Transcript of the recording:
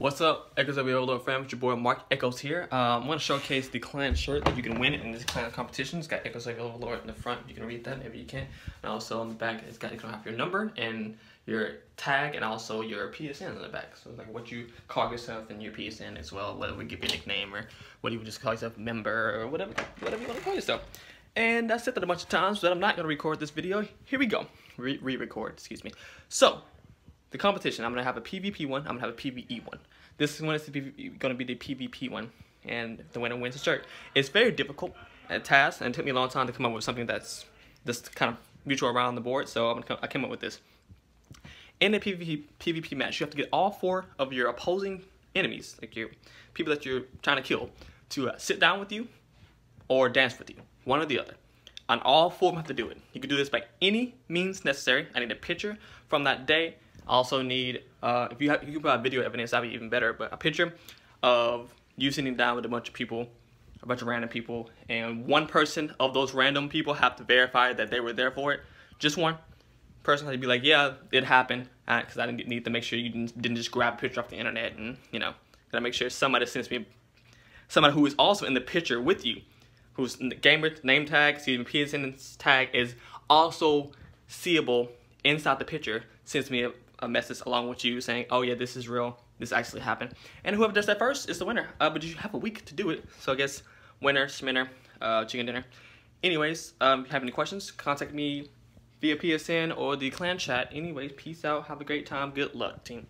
What's up, Echoes of little fam? It's your boy Mark Echoes here. Um, I'm to showcase the clan shirt that you can win in this clan competition. It's got Echoes of Lord in the front. You can read that maybe you can. And also on the back, it's got you can have your number and your tag and also your PSN on the back. So like what you call yourself and your PSN as well. Whether we give you a nickname or what you would just call yourself, member or whatever, whatever you want to call yourself. And I said that a bunch of times, but I'm not to record this video. Here we go. Re-record, excuse me. So the competition. I'm gonna have a PvP one. I'm gonna have a PvE one. This one is gonna be the PvP one, and the winner wins the shirt. It's very difficult at task, and it took me a long time to come up with something that's just kind of mutual around the board. So I'm I came up with this. In a PvP PvP match, you have to get all four of your opposing enemies, like your people that you're trying to kill, to uh, sit down with you or dance with you, one or the other. On all four of them have to do it. You can do this by any means necessary. I need a picture from that day also need, uh, if you, have, you can provide video evidence, that'd be even better, but a picture of you sitting down with a bunch of people, a bunch of random people, and one person of those random people have to verify that they were there for it. Just one person has to be like, yeah, it happened, because uh, I didn't need to make sure you didn't, didn't just grab a picture off the internet and, you know, gotta make sure somebody sends me, somebody who is also in the picture with you, whose gamer name tag, excuse me, PSN tag is also seeable inside the picture, sends me a a message along with you saying, oh yeah, this is real, this actually happened. And whoever does that first is the winner. Uh, but you have a week to do it. So I guess winner, schminner, uh, chicken dinner. Anyways, um, if you have any questions, contact me via PSN or the clan chat. Anyways, peace out. Have a great time. Good luck, team.